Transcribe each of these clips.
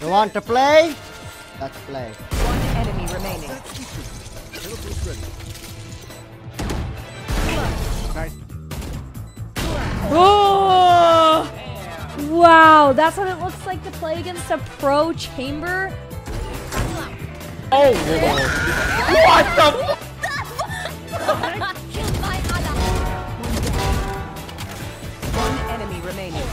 You want to play? Let's play. One enemy remaining. Nice. Oh! Wow, that's what it looks like to play against a pro chamber. Oh, what the? One enemy remaining.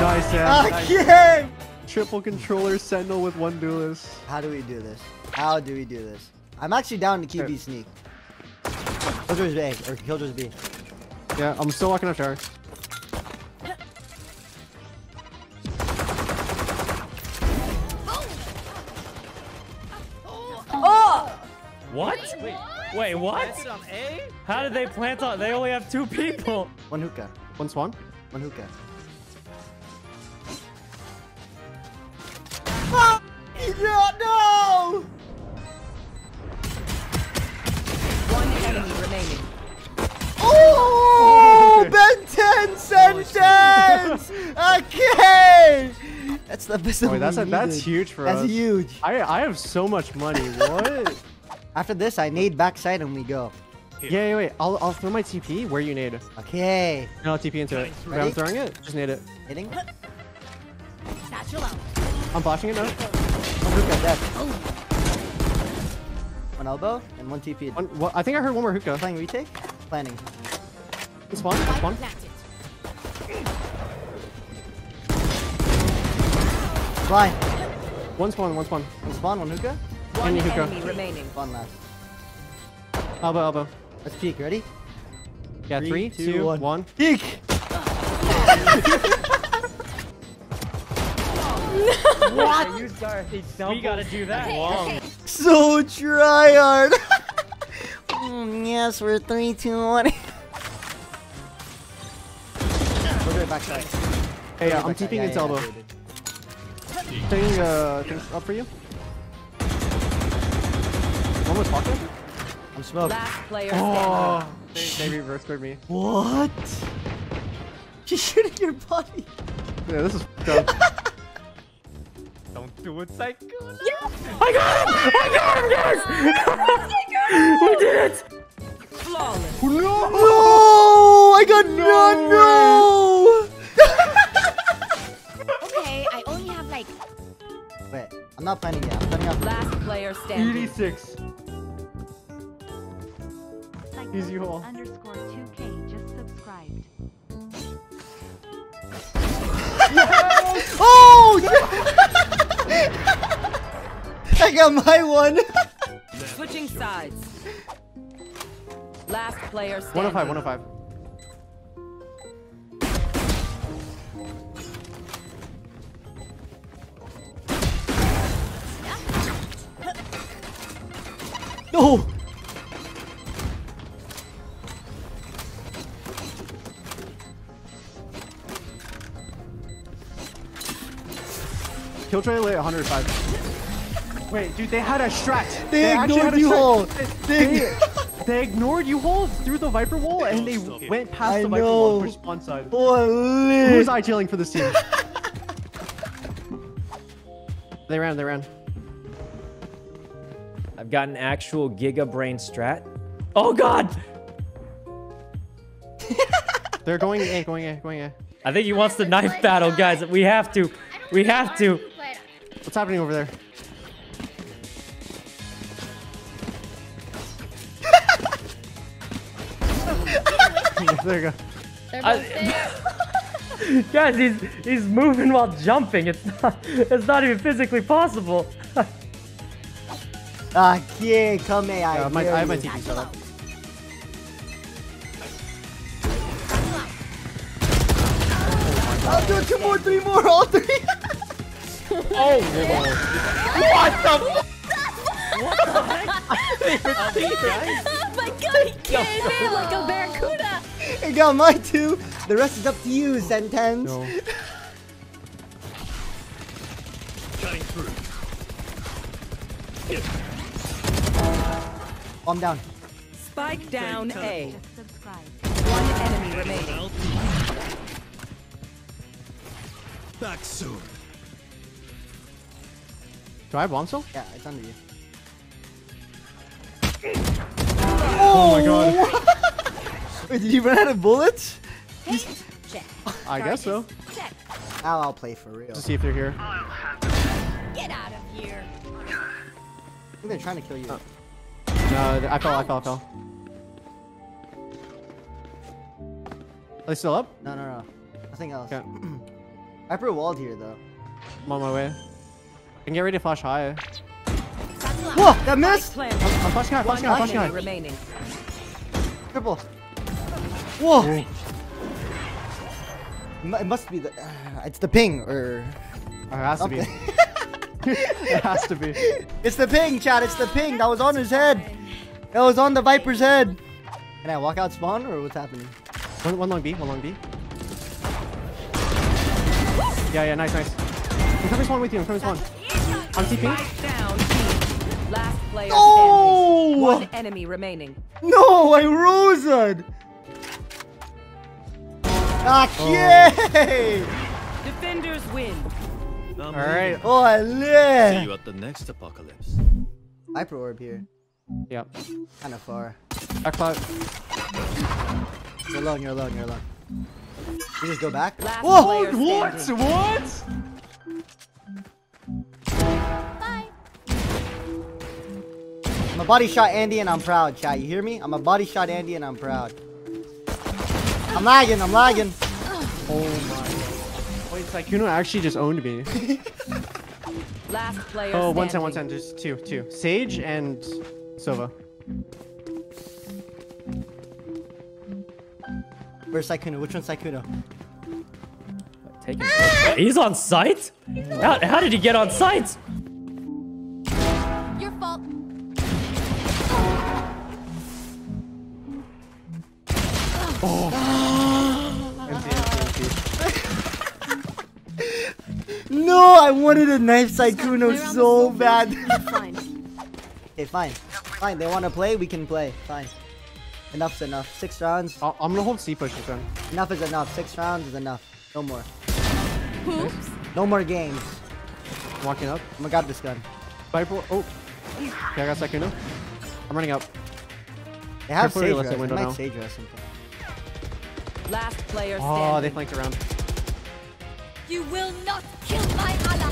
Nice, Sam. Nice. Okay. Triple controller sentinel with one duelist. How do we do this? How do we do this? I'm actually down to QB Okay. sneak. Killjoy's A or Killjoy's B. Yeah, I'm still walking up tower. Oh! What? Wait, wait, what? How did they plant on? They only have two people. One hookah. One swan. One hookah. Yeah, no! One enemy remaining. Oh, Ben 10 sentence! Okay! That's the best Wait, that's a, that's huge for That's us. That's huge. I I have so much money. What? After this, I need backside and we go. yeah, yeah, wait. I'll I'll throw my TP where you need. Okay. And I'll TP into it. Ready? I'm throwing it. Just need it. Hitting. I'm flashing it now. One hookah, oh. dead. One elbow and one TP. One, what, I think I heard one more hookah. Playing retake? Planning. One spawn. One spawn. Blind. One spawn. One spawn. One spawn, one hookah. One Any hookah. enemy remaining. Spawn last. Elbow. Elbow. Let's peek. Ready? Yeah. Three, Three, two, two, one. one. Peek! We gotta do that. Long. So tryhard. mm, yes, we're three, two, one. We'll do it backside. Hey, uh, I'm do it backside. TPing Yeah, into yeah, elbow. yeah, dude. Uh things up for you. One was pocket. I'm smoked. Last player standing. Oh, they, they reverse squared me. What? She's shooting your body. Yeah, this is dumb. Don't do it, psycho. I got him! I got him, guys! we did it! Flawless. No! No! I got no! no! Okay, I only have like Wait, I'm not planning yet. I'm planning out. Last player standing. 86. Easy hole. underscore 2K just subscribed. Oh! I got my one. Switching sides. Last player oh standing. 105, 105. No! Killjoy lay 105. Wait, dude, they had a strat. They, actually ignored had a you strat. all. They, They, they ignored you all through the Viper wall and they went past I the Viper wall know. to push spawn side. Holy. Who's I tailing for this team? they ran, they ran. I've got an actual Giga Brain strat. Oh God! They're going A, going A, going A. I think he wants the knife battle, guys. We have to. We have to. What's happening over there? There you go. They're both there. Guys, he's he's moving while jumping. It's not. It's not even physically possible. Ah, yeah, come here. I, Uh, my, I have my you. TP set up. I'll do it two more, three more, all three. Oh, my God! What the? What? Oh my god, he came in like a barracuda! I got my two. The rest is up to you, sentence. no. Cutting through. I'm down. Spike down A. One enemy remaining. Back soon. Do I have bomb still? Yeah, it's under you. Oh my god. Oh, Wait, did you run out of bullets? Check. I guess so. Check. Now I'll play for real. To see if they're here. Get out of here. I think they're trying to kill you. Uh, no, I fell, I fell, I fell. Are they still up? No, no, no. Nothing else. Okay. Viper walled here though. I'm on my way. I can get ready to flash high. Whoa, that missed! Planted. I'm flashing high, flashing high, flashing enemy high. remaining. Triple. Whoa! It It must be the. Uh, it's the ping or. It has to be. it has to be. it's the ping, Chad. It's the ping. That was on his head. That was on the Viper's head. Can I walk out spawn or what's happening? One, one long B, one long B. Yeah, yeah, nice, nice. I'm coming spawn with you, I'm coming spawn. I'm TPing. Spike down. Last player No! One enemy remaining. No, I rosed. Ah, yay! Defenders win. Alright. Oh, I See you at the next apocalypse. Viper orb here. Yep. Kind of far. Back cloud. You're alone. You're alone. You're alone. You just go back. Last Whoa! player What? standing. What? I'm a body shot Andy and I'm proud, chat. You hear me? I'm a body shot Andy and I'm proud. I'm lagging. I'm lagging. Oh my. Wait, Sykkuno actually just owned me. Last player Oh, standing. 110, 110, just two, two. Sage and Sova. Where's Sykkuno? Which one's Sykkuno? Take him. He's on site? How, how did he get on site? I wanted a knife Sykkuno so bad. Fine. okay, fine. Fine, they want to play, we can play. Fine. Enough's enough. Six rounds. I'll, I'm gonna hold C push this one. Enough is enough. Six rounds is enough. No more. Oops. No more games. I'm walking up. I'm gonna grab this gun. Viper. Oh. Okay, I got Sykkuno. I'm running up. They have Careful, Sage let's Rush. They might now. Sage Rush something. Last player Oh, they flanked around. You will not kill my ally.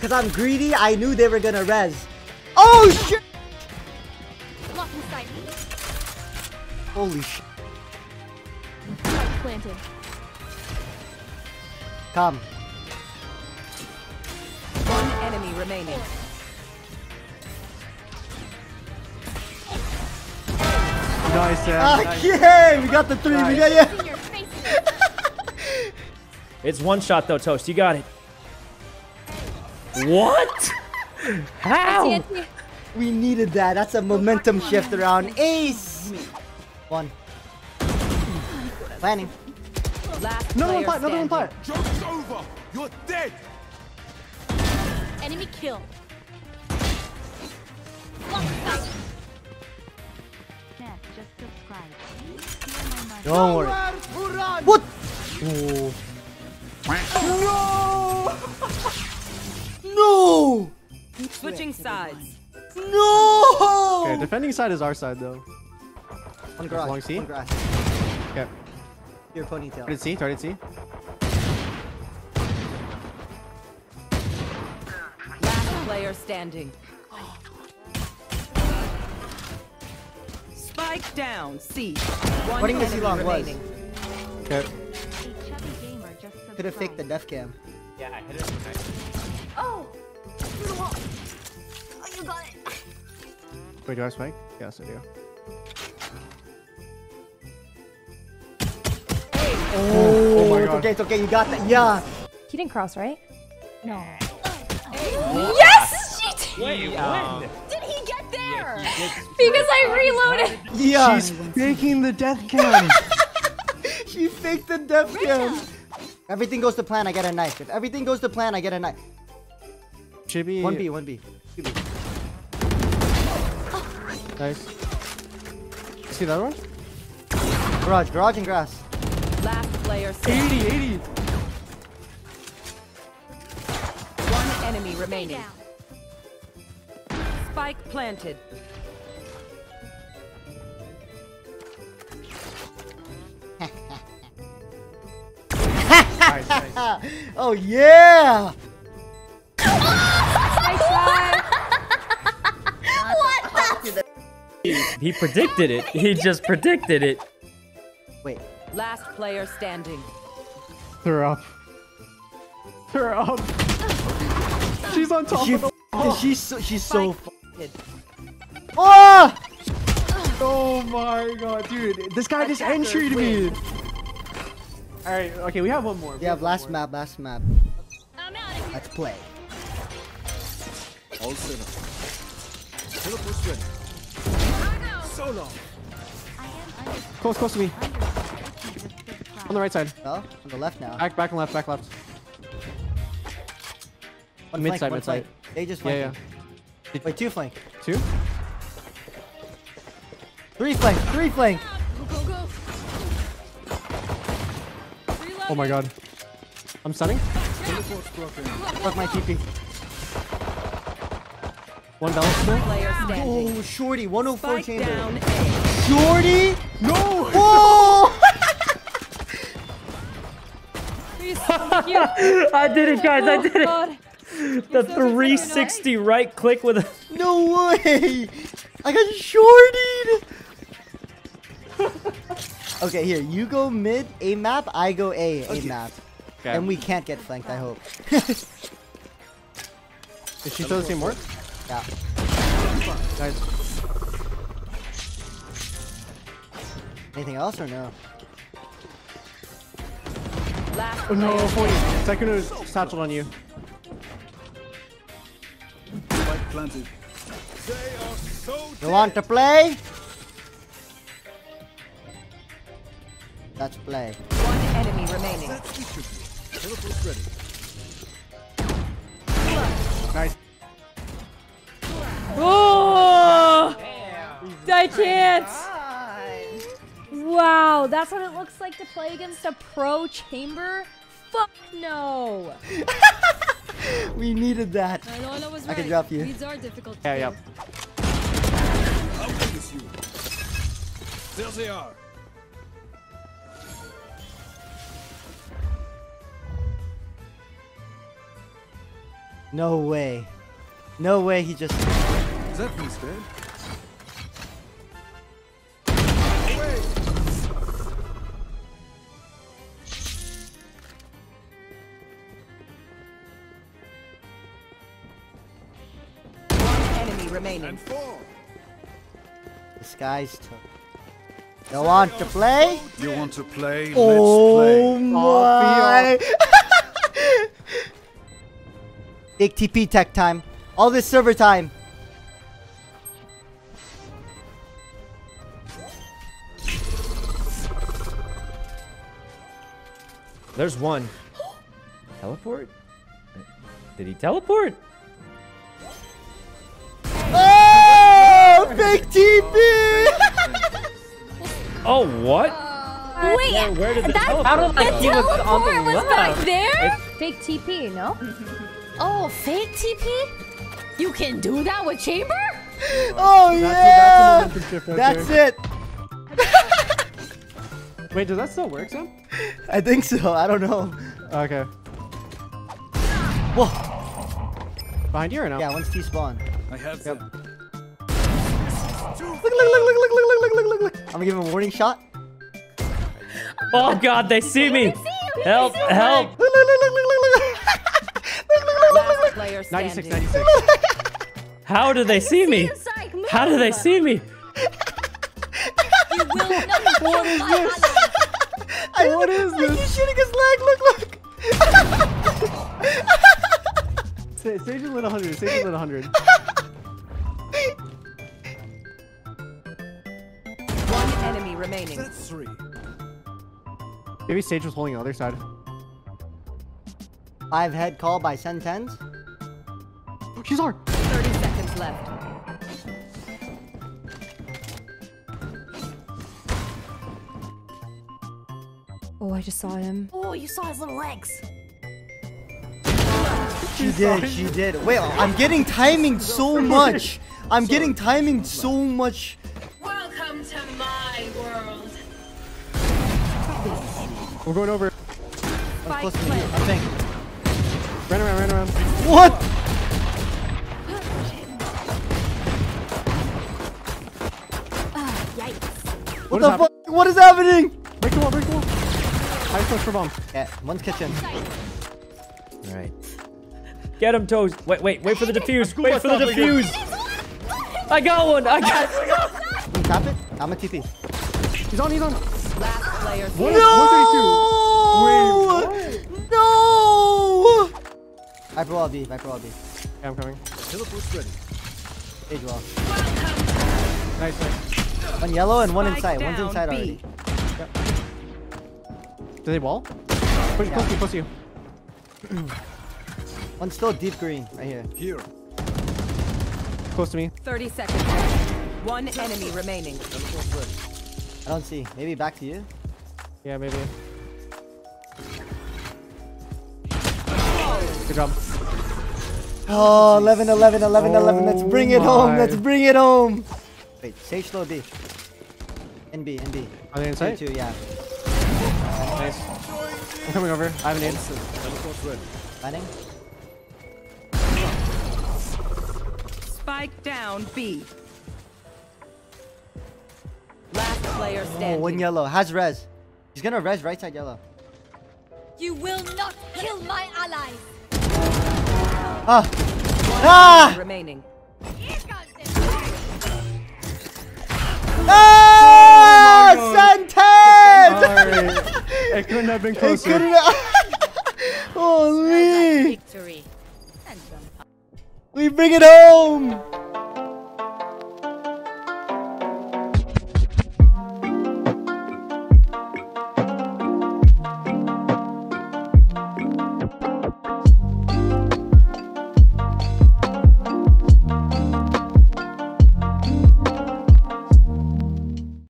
Cause I'm greedy, I knew they were gonna res. Oh shit! Holy shit. Spike planted. Come. One enemy remaining. Nice, yeah. Ah, nice. yeah! We got the three. We got yeah. In your face. It's one shot though, Toast. You got it. What? How? We needed that. That's a momentum shift around. Ace. One. Planning. Last Another one player another one standing. plat. Joke's over! You're dead! Enemy kill. Don't worry. What? No! No! Switching sides. No! Okay, defending side is our side though. One garage. Long C? One garage. Okay. Your ponytail. Target C, target C. Last player standing. Spike down. C. One Putting the enemy C-long was. Okay. Could have faked the def cam. Yeah, I hit it. Oh! Through the wall. Oh, you got it. Wait, do I have spike? Yes, I do. Oh, my it's God. okay, it's okay. You got that. Yeah. He didn't cross, right? No. Yes! She did. Wait, when? because I reloaded. Yeah, she's faking the death cam. she faked the death cam. Everything goes to plan, I get a knife. If everything goes to plan, I get a knife. Chibi. 1B, 1B. 2B. Nice. See that one? Garage, garage and grass. Last player 80, 80. One enemy remaining. Spike planted. Nice, nice. Oh yeah! He predicted it. He just predicted it. Wait. Last player standing. They're up. They're up. She's on top She, of the she's so, she's so. Spike fu- Oh! Oh my god, dude. This guy just entry to me. Alright, okay, we have one more. We have last map, last map. Let's play. All set up. Teleport's ready. So long. Close, close to me. On the right side. Oh, on the left now. Back, back and left, back left. One mid flank, side, one mid side. They just Yeah, yeah. Wait, two flank. Two? Three flank, three flank. Oh my god. I'm stunning. Fuck my TP. One balance still. Player standing. Oh, shorty, 104 Spike chamber. down Shorty? No! Oh! Whoa! I did it, guys. I did it. The 360 right click with a. no way! I got shortied! okay, here, you go mid, A map, I go A, A map. Okay. And we can't get flanked, I hope. Is she still the same work? yeah. Nice. Anything else or no? Last Oh no, player 40. Second is satchel on you. Spike planted. They are so You want to play? Let's play. One enemy remaining. That's featured. Teleport's ready. Nice. Oh! I can't. Wow, that's what it looks like to play against a pro chamber? Fuck no. We needed that. Lola was I right. can drop you. Reads are difficult. Yeah, yeah. I'll witness you. There they are. No way. No way he just... Is that means dead? One enemy remaining. And four. This guy's tough. You want to play? You want to play? Oh Let's play. my! Big TP tech time. All this server time. There's one. Teleport? Did he teleport? Oh! Big TP! Oh, what? Wait, Where, where did the that- teleport the go? he was on the teleport was back left. there? Fake TP, no? Oh, fake TP? You can do that with chamber? Oh yeah! That's, that's, an That's it. Wait, does that still work, Sam? I think so. I don't know. Okay. Whoa. Behind you or no? Yeah, once T spawn. I have them. Look, look, look, look, look, look, look, look, look, look, look. I'm gonna give him a warning shot. Oh god, they see me! Help! Help! Look, look, look, look, look, look, look. Look, player 96, standing. 96. How do they see me? How do they see me? I, what is this? He's shooting his leg. Look, look. Sa- Sage is lit 100. Sage is lit 100. One enemy remaining. That's three. Maybe Sage was holding the other side. I've had call by Sentens. She's hard. 30 seconds left. Oh, I just saw him. Oh, you saw his little legs. She did, she did. Wait, I'm getting timing so much. I'm getting timing so much. Welcome to my world. We're going over. I'm close to me. I'm saying. Ran around, ran around. What? What, What the fuck? What is happening? Break the wall, break the wall. I just for bomb. Yeah, one's kitchen. Alright. Get him, Toes. Wait, wait, wait for the defuse. Wait for the defuse. I got one. I got. Can you tap it? I'm a TP. He's on, he's on. Last player What? No! 132. No! Viper wall B, Viper wall B. Yeah, I'm coming. Teleport ready. Stage wall. Nice, nice. One yellow and one inside. One's inside B. already. Do they wall? Push, Yeah. Close to you, close to you. One's still deep green, right here. Here. Close to me. 30 seconds. One enemy remaining. I don't see. Maybe back to you? Yeah, maybe. Good job. Oh, 11, 11, 11, 11. Let's bring it home. Let's bring it home. Wait, Sage slow B. NB, NB. Are they inside? two, yeah. Nice. I'm coming over. I have an aid. Teleport ready. Spike down B. Last player Oh, standing. one yellow. Has res. He's gonna res right side yellow. You will not kill my allies. Ah! Ah! remaining. It couldn't have been It closer. couldn't. Holy! victory. And We bring it home!